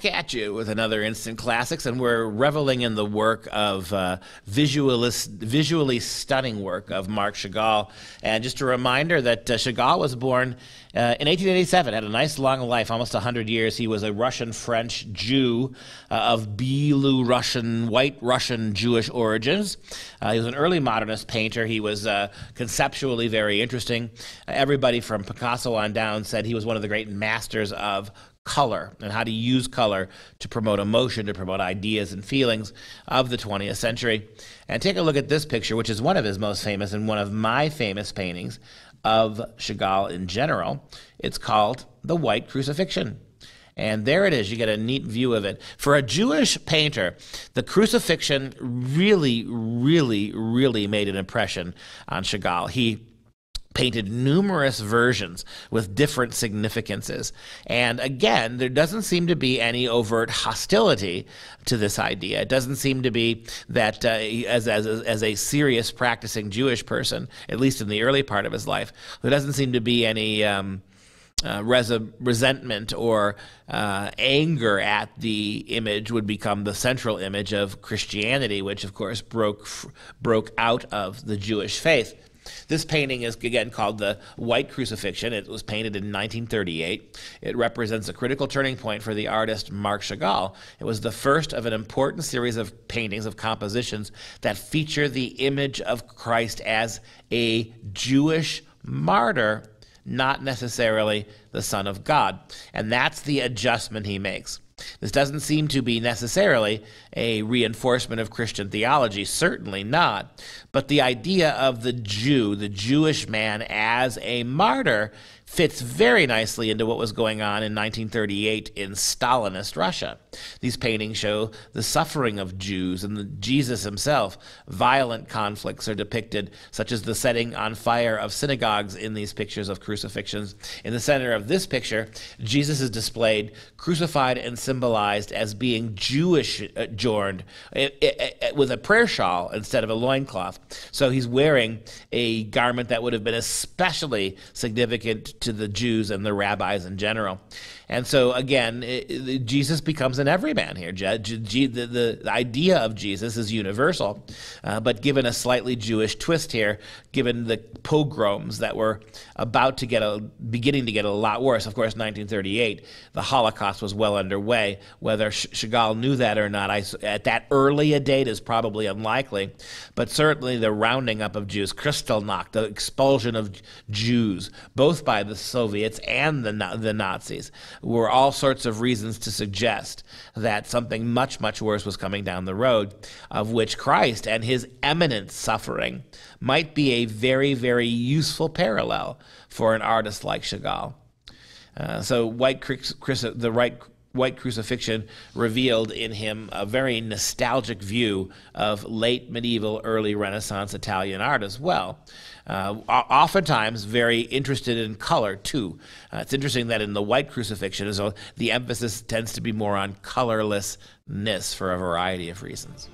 statue with another instant classics, and we're reveling in the work of uh, visually stunning work of Marc Chagall. And just a reminder that uh, Chagall was born uh, in 1887, had a nice long life, almost 100 years. He was a Russian French Jew uh, of Belarusian, white Russian Jewish origins. Uh, he was an early modernist painter. He was uh, conceptually very interesting. everybody from Picasso on down said he was one of the great masters of color and how to use color to promote emotion, to promote ideas and feelings of the 20th century. And take a look at this picture, which is one of his most famous and one of my famous paintings of Chagall in general. It's called The White Crucifixion. And there it is. You get a neat view of it. For a Jewish painter, the crucifixion really, really, really made an impression on Chagall. He painted numerous versions with different significances. And again, there doesn't seem to be any overt hostility to this idea. It doesn't seem to be that, uh, as, as, as a serious practicing Jewish person, at least in the early part of his life, there doesn't seem to be any. Um, uh, res- resentment or uh, anger at the image would become the central image of Christianity, which of course broke broke out of the Jewish faith. This painting is again called the White Crucifixion. It was painted in 1938. It represents a critical turning point for the artist Marc Chagall. It was the first of an important series of paintings, of compositions, that feature the image of Christ as a Jewish martyr, not necessarily the Son of God. And that's the adjustment he makes. This doesn't seem to be necessarily a reinforcement of Christian theology, certainly not. But the idea of the Jew, the Jewish man, as a martyr fits very nicely into what was going on in 1938 in Stalinist Russia. These paintings show the suffering of Jews and Jesus himself. Violent conflicts are depicted, such as the setting on fire of synagogues in these pictures of crucifixions. In the center of this picture, Jesus is displayed crucified and symbolized as being Jewish uh, adorned eh, eh, eh, with a prayer shawl instead of a loincloth. So he's wearing a garment that would have been especially significant to the Jews and the rabbis in general. And so, again, it, it, Jesus becomes an everyman here. the, the, the, idea of Jesus is universal, uh, but given a slightly Jewish twist here, given the pogroms that were about to get a beginning to get a lot worse. Of course, 1938, the Holocaust was well underway. Whether Chagall knew that or not, I, at that early a date is probably unlikely, but certainly the rounding up of Jews, Kristallnacht, the expulsion of Jews, both by the Soviets and the, the Nazis, were all sorts of reasons to suggest that something much, much worse was coming down the road, of which Christ and his eminent suffering might be a very, very useful parallel for an artist like Chagall. Uh, so, White Chris, the right White Crucifixion revealed in him a very nostalgic view of late medieval, early Renaissance Italian art as well. Uh, oftentimes, very interested in color too. Uh, it's interesting that in the White Crucifixion, the emphasis tends to be more on colorlessness for a variety of reasons.